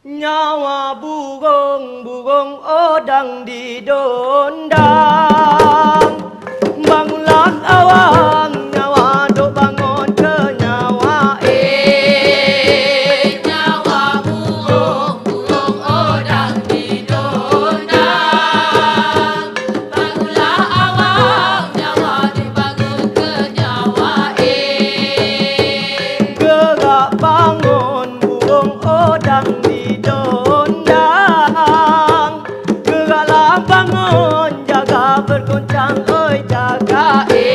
nyawa bugong odang di donda goncang oi jaga e.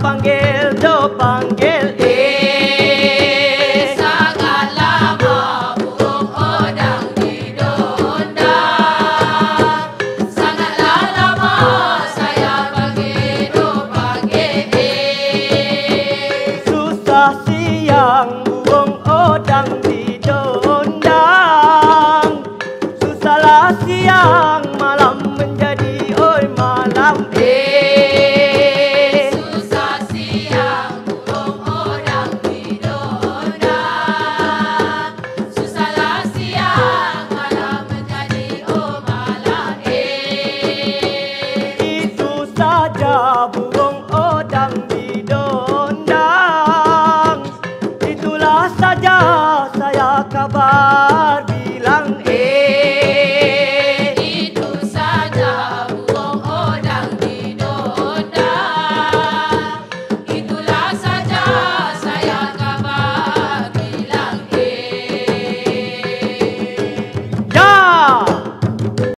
Panggil depan giang buông ô đang đi đâu